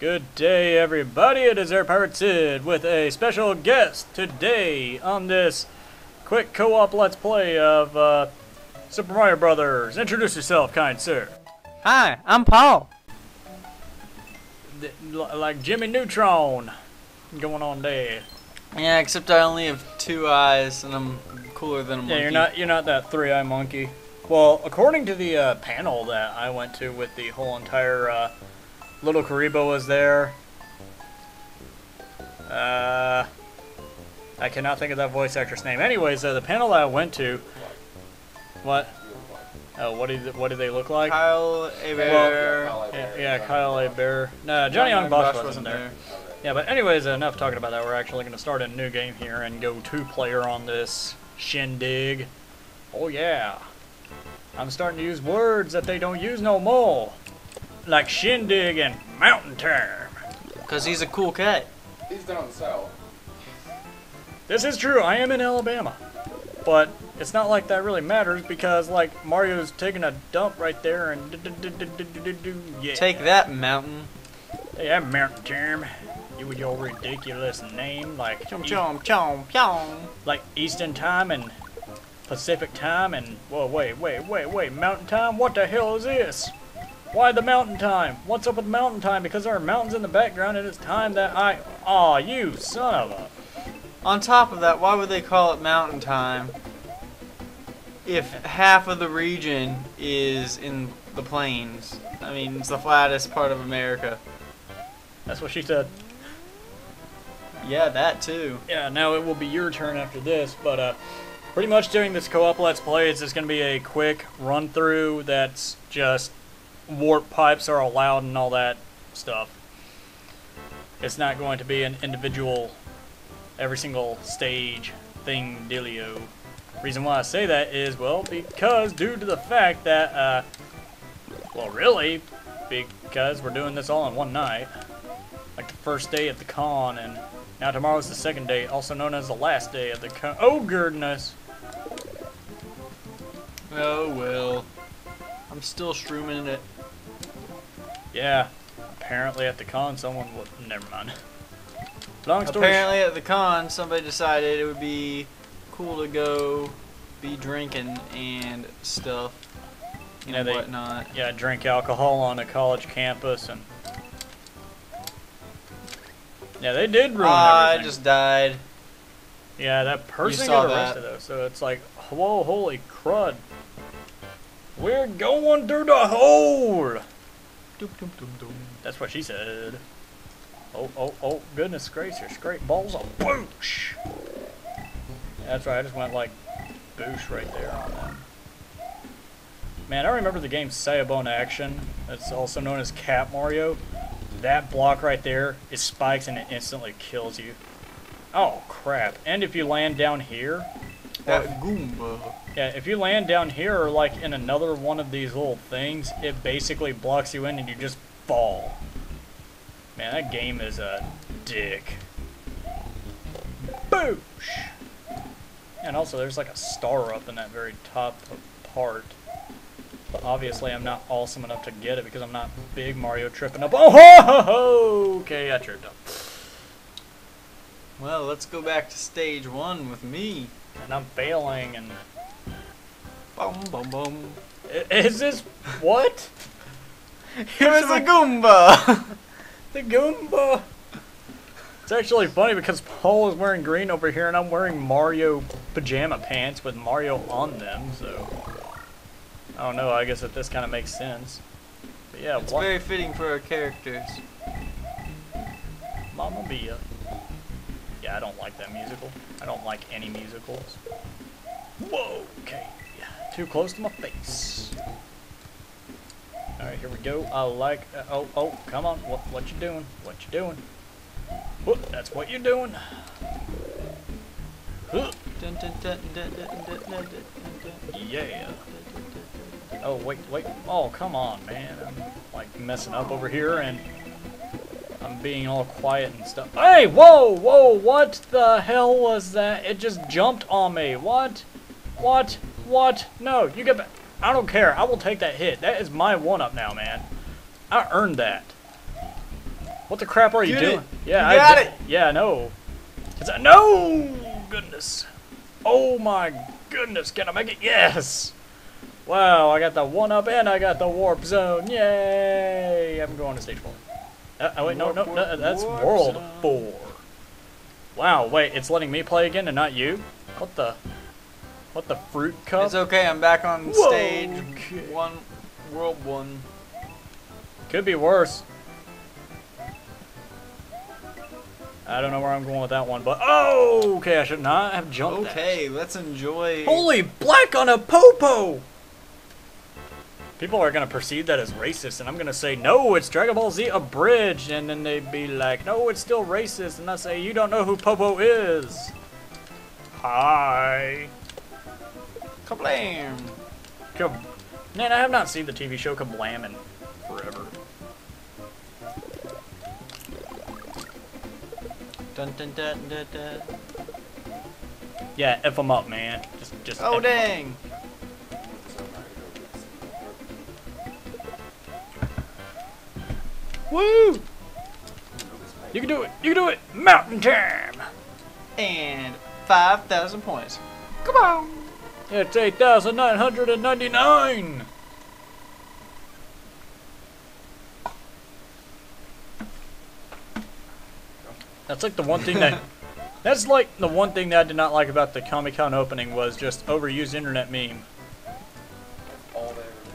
Good day, everybody. It is Air Pirate Cid with a special guest today on this quick co-op Let's Play of uh, Super Mario Brothers. Introduce yourself, kind sir. Hi, I'm Paul. Th- like Jimmy Neutron going on there. Yeah, except I only have two eyes and I'm cooler than a monkey. Yeah, you're not you're not that three-eye monkey. Well, according to the uh, panel that I went to with the whole entire uh, Little Kuriboh was there. Uh, I cannot think of that voice actor's name. Anyways, uh, the panel that I went to. What? Oh, what did what did they look like? Kyle Hebert. Yeah, yeah, Kyle Hebert. No, Johnny Yong Bosch wasn't there. Yeah, but anyways, enough talking about that. We're actually going to start a new game here and go two-player on this shindig. Oh yeah, I'm starting to use words that they don't use no more, like shindig and mountain term. Because he's a cool cat. He's down south. This is true. I am in Alabama, but it's not like that really matters because like Mario's taking a dump right there and yeah. Take that, mountain. Hey, I'm mountain term. You with your ridiculous name, like Chom chom chom chom. like Eastern time and Pacific time and whoa wait wait wait wait mountain time what the hell is this why the mountain time what's up with mountain time because there are mountains in the background and it's time that I aw you son of a On top of that, why would they call it mountain time if half of the region is in the plains? I mean, it's the flattest part of America. that's what she said Yeah, that too. yeah now it will be your turn after this but uh pretty much during this co-op let's play it's just gonna be a quick run through that's just warp pipes are allowed and all that stuff it's not going to be an individual every single stage thing dealio reason why i say that is well because due to the fact that uh well really because we're doing this all in one night like the first day of the con and now tomorrow's the second day, also known as the last day of the con. Oh goodness! Oh well. I'm still shrooming it. Yeah, apparently at the con someone would. Never mind. Long story. Apparently at the con, somebody decided it would be cool to go be drinking and stuff and Yeah, they- whatnot. yeah, drink alcohol on a college campus and. Yeah, they did ruin Ah, I just died. Yeah, that person got arrested though, so it's like, whoa, holy crud! We're going through the hole. Doom, doom, doom, doom. That's what she said. Oh, oh, oh, goodness gracious, great balls of boosh! That's right, I just went like boosh right there on them. Man, I remember the game Syobon Action, that's also known as Cat Mario. That block right there, it spikes and it instantly kills you. Oh, crap. And if you land down here, That Goomba. Yeah, if you land down here or like in another one of these little things, it basically blocks you in and you just fall. Man, that game is a dick. Boosh! And also, there's like a star up in that very top part. But obviously, I'm not awesome enough to get it because I'm not big Mario tripping up. Oh ho ho ho! Okay, I tripped up. Well, let's go back to stage one with me. And I'm failing and. Bum bum bum. Is this. What? Here's a Goomba! The Goomba. It's actually funny because Paul is wearing green over here and I'm wearing Mario pajama pants with Mario on them, so I don't know, I guess that this kind of makes sense. But yeah, it's very fitting for our characters. Mamma Mia. Yeah, I don't like that musical. I don't like any musicals. Whoa, okay too close to my face. Alright, here we go. I like... Uh, oh, oh, come on. What, what you doing? What you doing? Oh, that's what you're doing. Yeah. Oh, wait, wait. Oh, come on, man. I'm, like, messing up over here, and I'm being all quiet and stuff. Hey, whoa, whoa, what the hell was that? It just jumped on me. What? What? What? No, you get back. I don't care. I will take that hit. That is my one up now, man. I earned that. What the crap are you Get doing? it. Yeah, You I got it. Yeah, no. know. Is that no goodness? Oh my goodness! Can I make it? Yes. Wow! I got the one up and I got the warp zone. Yay! I'm going to stage four. Uh, oh wait, no, no, no, that's world zone. four. Wow! Wait, it's letting me play again and not you? What the? What the fruit cup? It's okay. I'm back on Whoa, stage. One, world one. Could be worse. I don't know where I'm going with that one, but oh, okay, I should not have jumped. that. Okay, let's enjoy. Holy black on a popo! People are gonna perceive that as racist, and I'm gonna say, no, it's Dragon Ball Z abridged, and then they'd be like, no, it's still racist, and I say, you don't know who Popo is. Hi. Kablam! Kab- Man, I have not seen the TV show Kablam in forever. Dun dun dun dun dun. Yeah, F them up, man. Just, just. Oh F 'em dang! Woo! You can do it. You can do it. Mountain time. And five thousand points. Come on! It's 8,999! That's like the one thing that. That's like the one thing that I did not like about the Comic Con opening was just overused internet meme. all they ever do.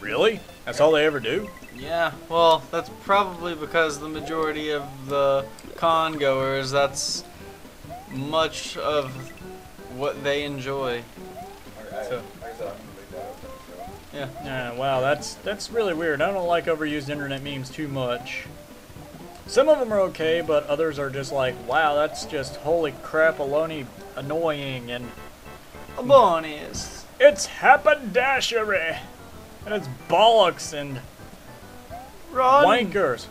Really? That's all they ever do? Yeah, well, that's probably because the majority of the con goers, that's much of what they enjoy. So- like I said, I'm gonna make that up. So. Yeah. Yeah, wow, that's that's really weird. I don't like overused internet memes too much. Some of them are okay, but others are just like, wow, that's just holy crap, aloni annoying, and Bonus. it's haberdashery, and it's bollocks and Run! wankers.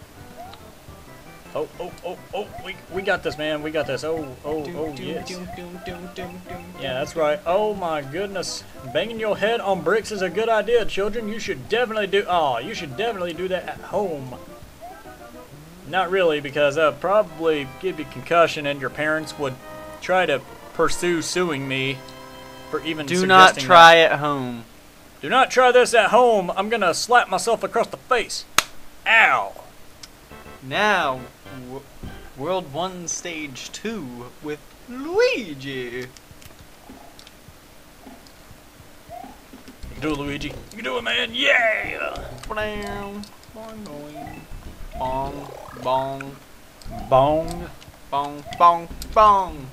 Oh, oh, oh, oh, we, we got this, man, we got this. Oh, oh, oh, doom, yes. Yeah, that's right. Oh my goodness. Banging your head on bricks is a good idea, children. You should definitely do oh, you should definitely do that at home. Not really, because that would probably give you concussion and your parents would try to pursue suing me for even Do not suggesting try at home. Do not try this at home. I'm gonna slap myself across the face. Ow. Now, w- World 1 Stage 2 with Luigi. You can do it, Luigi. You can do it, man. Yeah. Boing. Bong, bong, Bong. bong, bong, bong.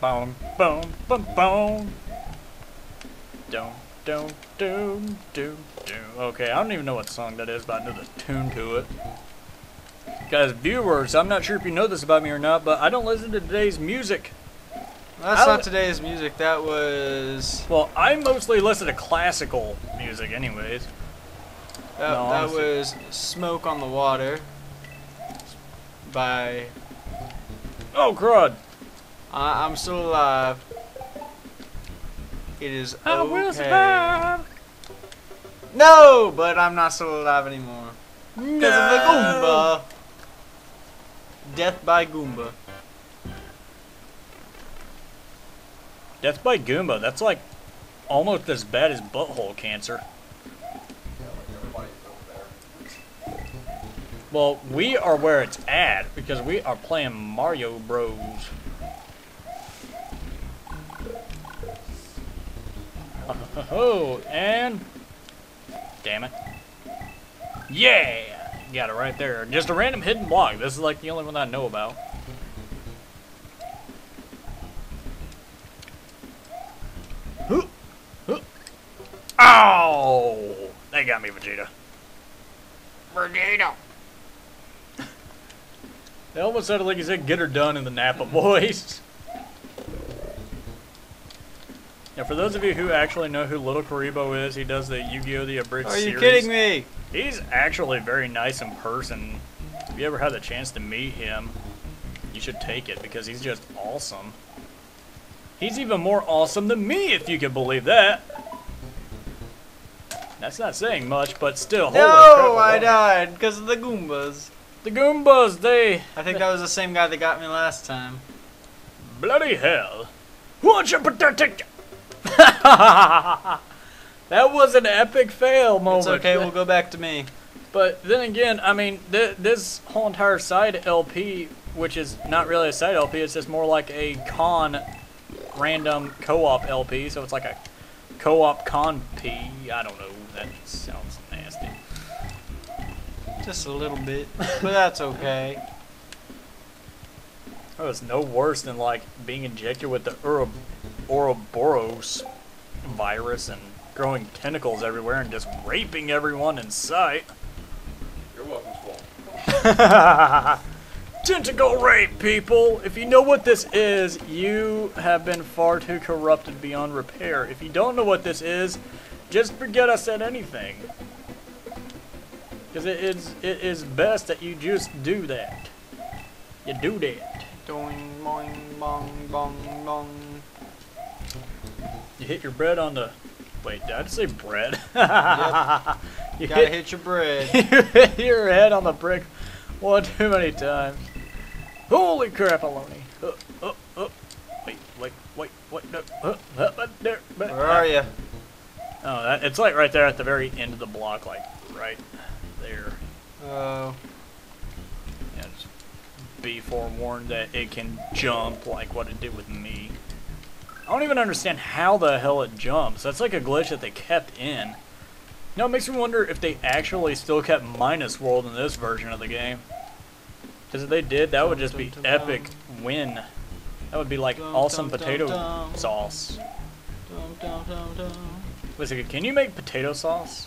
Boom, boom, boom, boom. Don't, don't, do, do, do. Okay, I don't even know what song that is, but I know the tune to it. Guys, viewers, I'm not sure if you know this about me or not, but I don't listen to today's music. That's I not today's music. That was Well, I mostly listen to classical music, anyways. that, No, that was "Smoke on the Water" by Oh, crud. I I'm Still Alive. It is I will okay. survive. No, but I'm not still alive anymore because of the Goomba. Death by Goomba. Death by Goomba, that's like almost as bad as butthole cancer. Well, we are where it's at because we are playing Mario Bros. Oh, and damn it. Yeah! Got it right there. Just a random hidden block. This is like the only one I know about. Huh. Huh. Ow! They got me, Vegeta. Vegeta! They almost sounded like he said get her done in the Nappa voice. Now, for those of you who actually know who Little Kuriboh is, he does the Yu-Gi-Oh! The Abridged Are you series. kidding me? He's actually very nice in person. If you ever had the chance to meet him, you should take it because he's just awesome. He's even more awesome than me, if you can believe that. That's not saying much, but still, holy No, I died because of the Goombas. The Goombas, they I think that was the same guy that got me last time. bloody hell. Watch your pathetic. that was an epic fail moment. It's okay, we'll go back to me. But then again, I mean, th- this whole entire side LP, which is not really a side LP, it's just more like a con random co-op LP. So it's like a co-op con P. I don't know. That sounds nasty. Just a little bit, but that's okay. Oh, it's no worse than like being injected with the Uro- Uroboros virus and growing tentacles everywhere and just raping everyone in sight. You're welcome, Squall. Tentacle rape, people! If you know what this is, you have been far too corrupted beyond repair. If you don't know what this is, just forget I said anything. Because it is, it is best that you just do that. You do that. Doing boing bong bong bong. You hit your bread on the. Wait, did I just say bread? you Gotta hit, hit your bread. you hit your head on the brick one too many times. Holy crap, Aloni. Uh, uh, uh. Wait, wait, wait, wait, no. Uh, uh, uh, there, Where are you? Oh, that, it's like right there at the very end of the block, like right there. Oh, Yeah, just be forewarned that it can jump like what it did with me. I don't even understand how the hell it jumps. That's like a glitch that they kept in. No, it makes me wonder if they actually still kept Minus World in this version of the game. Because if they did, that would just be epic win. That would be like awesome potato sauce. Wait a second, can you make potato sauce?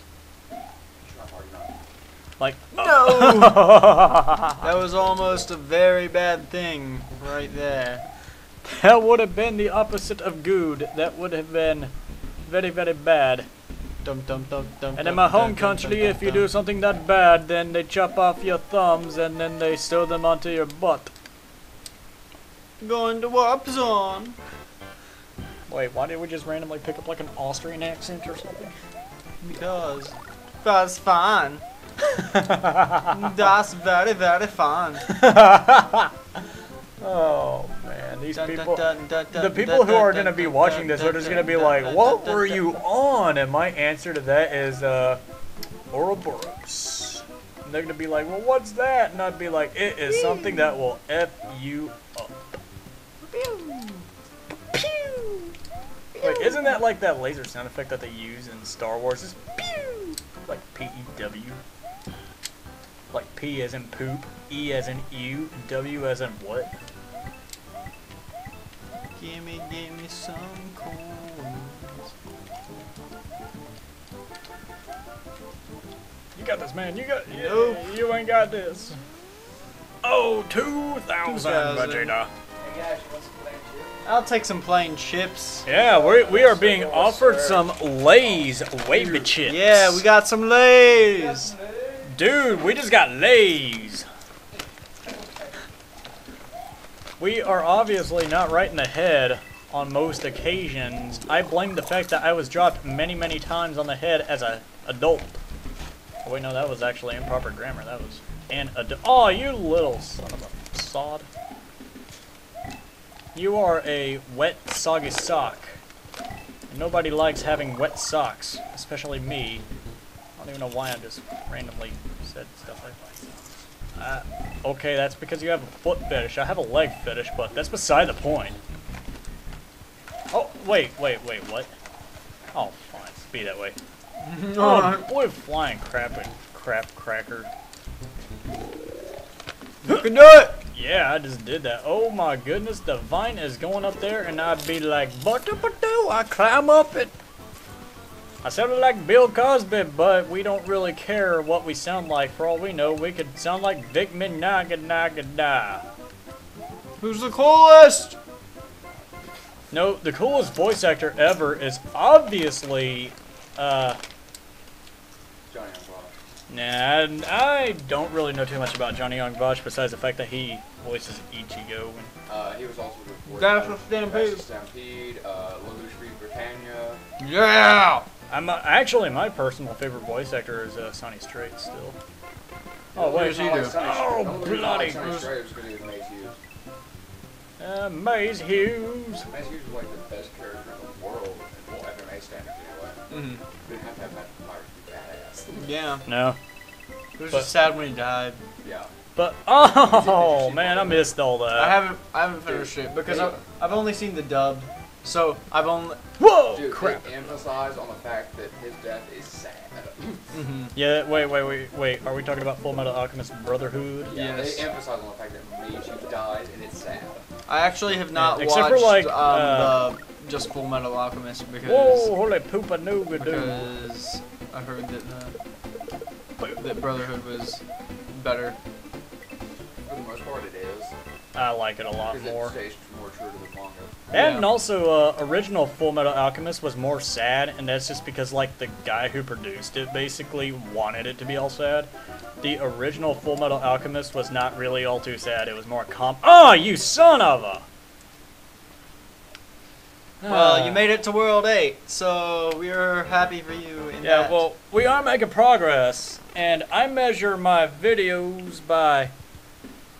Like, No! That was almost a very bad thing right there. That would have been the opposite of good. That would have been very, very bad. Dum dum dum dum. And in my home country, if you do something that bad, then they chop off your thumbs and then they sew them onto your butt. going to warp zone. Wait, why did we just randomly pick up like an Austrian accent or something? Because that's fun. That's very very fun. Oh man, these people. The people who are gonna be watching this are just gonna be like, "What were you on?" And my answer to that is, uh, Uroboros. And they're gonna be like, "Well, what's that?" And I'd be like, "It is something that will f you up." Wait, isn't that like that laser sound effect that they use in Star Wars? It's pew, like P E W. Like P as in poop, E as in ew, W as in what? Gimme, gimme some coins. You got this, man. You got. Nope. You ain't got this. Oh, 2,000 2,000. Vegeta. Hey guys, you want some plain chips? I'll take some plain chips. Yeah, we we are being offered some Lay's wavy chips. Yeah, we got some lays. Dude, we just got Lay's. We are obviously not right in the head on most occasions. I blame the fact that I was dropped many, many times on the head as a adult. Oh, wait, no, that was actually improper grammar. That was an adult. Oh, you little son of a sod. You are a wet, soggy sock. And nobody likes having wet socks, especially me. I don't even know why I just randomly said stuff like that. Uh, okay, that's because you have a foot fetish. I have a leg fetish, but that's beside the point. Oh, wait, wait, wait, what? Oh, fine. Be that way. Oh, Alright. boy, flying crap and crap cracker. You can do it. Yeah, I just did that. Oh my goodness, the vine is going up there, and I'd be like, butter do I climb up it. I sounded like Bill Cosby, but we don't really care what we sound like. For all we know, we could sound like Vic Mignogna Who's the coolest? No, the coolest voice actor ever is obviously, uh, Johnny Yong Bosch. nah, I don't really know too much about Johnny Yong Bosch besides the fact that he voices Ichigo. And Uh, he was also the voice of Stampede. Stampede, uh, Lelouch Street Britannia. Yeah. I'm uh, actually my personal favorite voice actor is uh, Sonny Strait still. Oh, wait. does he do? Oh, the only bloody. like Sonny Strait was because he was Maes Hughes. Uh, Maes Hughes. Maes Hughes was like the best character in the world, in well, MMA standards anyway. Mhm. Didn't have to have that fire to be badass. Yeah. No. It was But- just sad when he died. Yeah. But, oh, man, I missed all that. I haven't I haven't finished it because I, I've only seen the dubbed. So I've only. Whoa, Dude, crap. they emphasize on the fact that his death is sad. hmm Yeah, wait, wait, wait, wait. Are we talking about Full Metal Alchemist Brotherhood? Yeah, Yes. they emphasize on the fact that Maes Hughes died and it's sad. I actually have not Except for, watched like, um, uh, the just Full Metal Alchemist because Whoa, holy poopa nooga doo. because I heard that uh, that Brotherhood was better. I like it a lot more. it stays more true to the manga. And Yeah. also, uh, original Full Metal Alchemist was more sad, and that's just because, like, the guy who produced it basically wanted it to be all sad. The original Full Metal Alchemist was not really all too sad. It was more comp. Oh, you son of a! Well, Ah. you made it to World Eight, so we're happy for you. In Yeah, that. well, we are making progress, and I measure my videos by.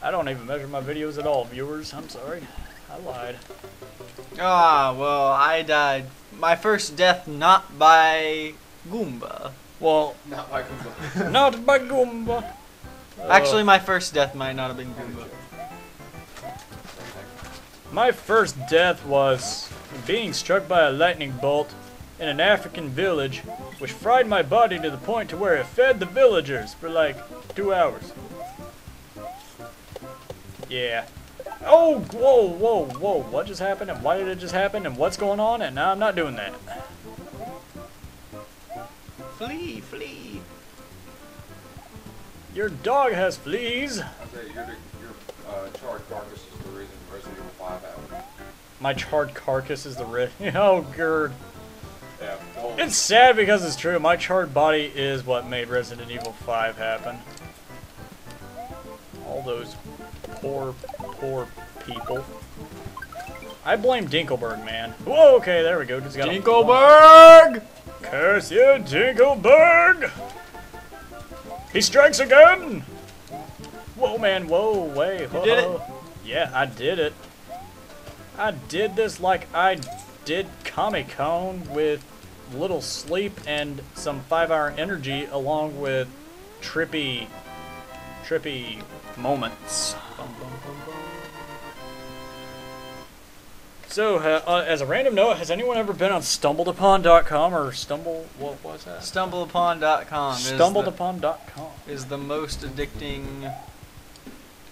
I don't even measure my videos at all, viewers. I'm sorry. I lied. Ah, well, I died. My first death not by Goomba. Well, Not by Goomba. not by Goomba. Actually, my first death might not have been Goomba. my first death was being struck by a lightning bolt in an African village, which fried my body to the point to where it fed the villagers for like two hours. Yeah. Oh, whoa, whoa, whoa. What just happened? And why did it just happen? And what's going on? And now I'm not doing that. Flee, flee. Your dog has fleas. I say your, your uh, charred carcass is the reason Resident Evil 5 happened. My charred carcass is the red. oh, gird. Yeah. It's sad because it's true. My charred body is what made Resident Evil 5 happen. All those poor, poor people. I blame Dinkleberg, man. Whoa, okay, there we go. Just got Dinkleberg! Curse you, Dinkleberg! He strikes again! Whoa, man, whoa, wait. You did it? whoa. Yeah, I did it. I did this like I did Comic Con with little sleep and some five hour energy along with trippy, trippy moments. So, uh, uh, as a random note, has anyone ever been on StumbledUpon.com or Stumble? What was that? StumbleUpon.com is is the most addicting.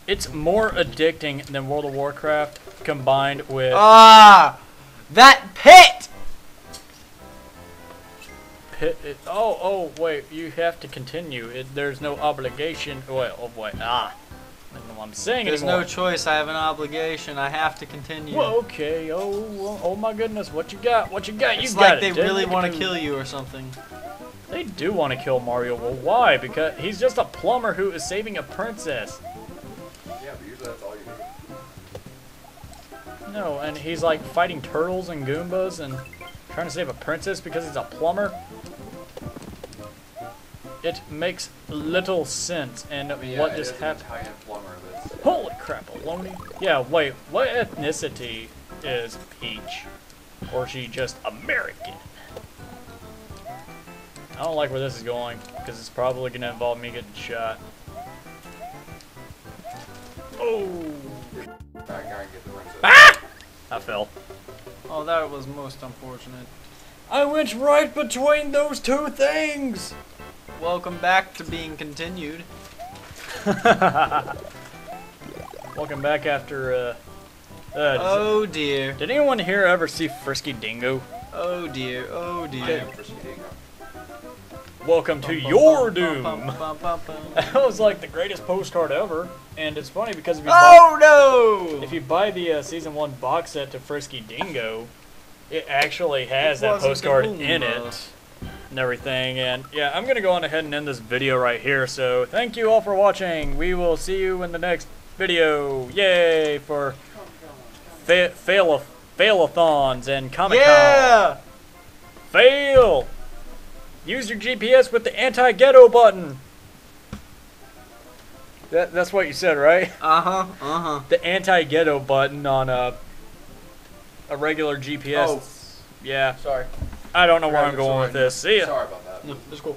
It's more addicting than World of Warcraft combined with. Ah! That pit! Pit, it, oh, oh, wait, you have to continue. It, there's no obligation. Wait, oh, wait, ah. I don't know what I'm saying There's anymore. no choice. I have an obligation. I have to continue. Well, okay, oh, oh, oh my goodness, what you got? What you got? You it's got like it. they Didn't really want to kill you or something. They do want to kill Mario. Well, why? Because he's just a plumber who is saving a princess. yeah, but usually that's all you need. No, and he's like fighting turtles and Goombas and trying to save a princess because he's a plumber. It makes little sense. And I mean, yeah, what it just happened? Italian plumber that's. Holy crap, Aloni. Yeah, wait, what ethnicity is Peach? Or is she just American? I don't like where this is going, because it's probably going to involve me getting shot. Oh! Back guy and get the princess. Ah! I fell. Oh, that was most unfortunate. I went right between those two things! Welcome back to being continued. Welcome back after, uh... uh Oh dear. Did anyone here ever see Frisky Dingo? Oh dear. Oh I dear. am for Dingo. Welcome to Bum, bum, your bum, doom! bum, bum, bum, bum. That was like the greatest postcard ever, and it's funny because if you Oh buy, no! if you buy the uh, season one box set to Frisky Dingo, it actually has It that postcard in it and everything. And yeah, I'm gonna go on ahead and end this video right here. So thank you all for watching. We will see you in the next video. Yay for fa- fail failathons and Comic Con. yeah! Fail! Use your GPS with the anti-ghetto button. That, that's what you said, right? Uh huh. Uh huh. The anti-ghetto button on a a regular GPS. Oh. Yeah, Sorry. I don't know where I'm going with this. See ya. Sorry about that. No, it's cool.